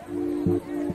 嗯。